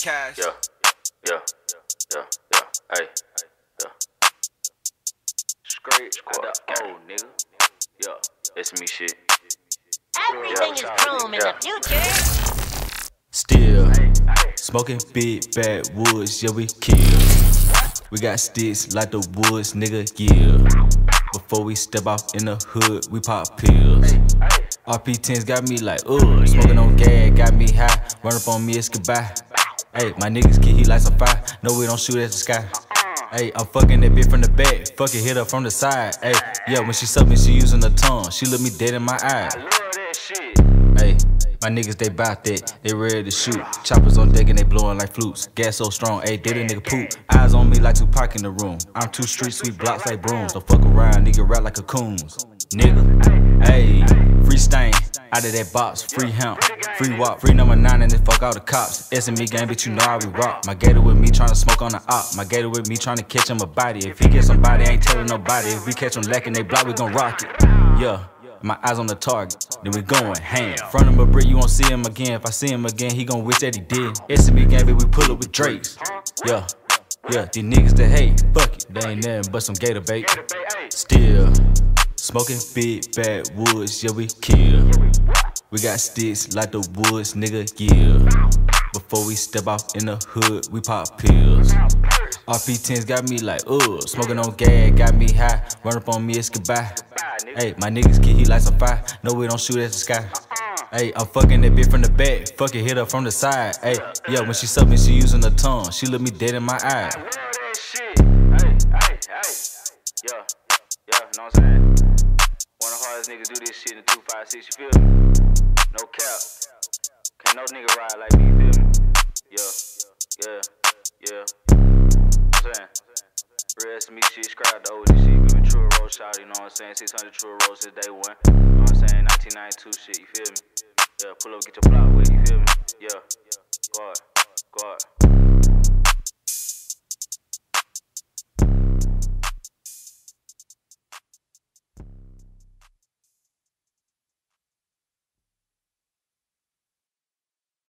Cash. Yeah, yeah, yeah, yeah, hey, yeah. Straight out the old nigga. Yeah, that's me shit. Everything is chrome in the future. Still smoking big bad woods, yeah we kill. We got sticks like the woods, nigga, yeah. Before we step off in the hood, we pop pills. RP10s got me like, ugh. Smoking on gas got me high. Run up on me, it's goodbye. Hey, my niggas keep he lights some fire. No, we don't shoot at the sky. Hey, I'm fucking that bitch from the back. Fuck it, hit her from the side. Hey, yeah, when she suck me, she using her tongue. She look me dead in my eye. Love that shit. Hey, my niggas they bout that, they ready to shoot. Choppers on deck and they blowing like flutes. Gas so strong, ayy, did a nigga poop. Eyes on me like Tupac in the room. I'm too street sweet blocks like brooms. Don't fuck around, nigga rap like a coons. Nigga, ayy, free stain, out of that box, free hemp, free walk, free number nine and then fuck all the cops. SME gang, bitch, you know how we rock. My gator with me trying to smoke on the op. My gator with me trying to catch him a body. If he get somebody, ain't telling nobody. If we catch him lacking they block, we gon' rock it. Yeah. My eyes on the target, then we going ham. Front of a brick, you won't see him again. If I see him again, he gon' wish that he did. SME gang, bitch, we pull up with Drakes. Yeah, yeah, these niggas that hate, fuck it. They ain't nothing but some gator bait. Still, smoking big bad woods, yeah, we kill. We got sticks like the woods, nigga, yeah. Before we step off in the hood, we pop pills. RP10s got me like, ugh. Smoking on gas got me high. Run up on me, it's goodbye. Hey, my niggas keep heat like some fire. No, we don't shoot at the sky. Hey, I'm fucking that bitch from the back. Fuck it, hit her from the side. Hey, yeah, when she suck me, she using her tongue. She look me dead in my eye. Hey, hey, hey. Yeah, yeah, know what I'm saying? The hardest niggas do this shit in 256, you feel me? No cap. Can't no nigga ride like me, you feel me? Yeah, yeah, yeah. I'm saying? Real to me shit, subscribe to OG shit. Me true road shot, you know what I'm saying? 600 true road since day one. You know what I'm saying? 1992 shit, you feel me? Yeah, pull up, get your block with, you feel me? Yeah.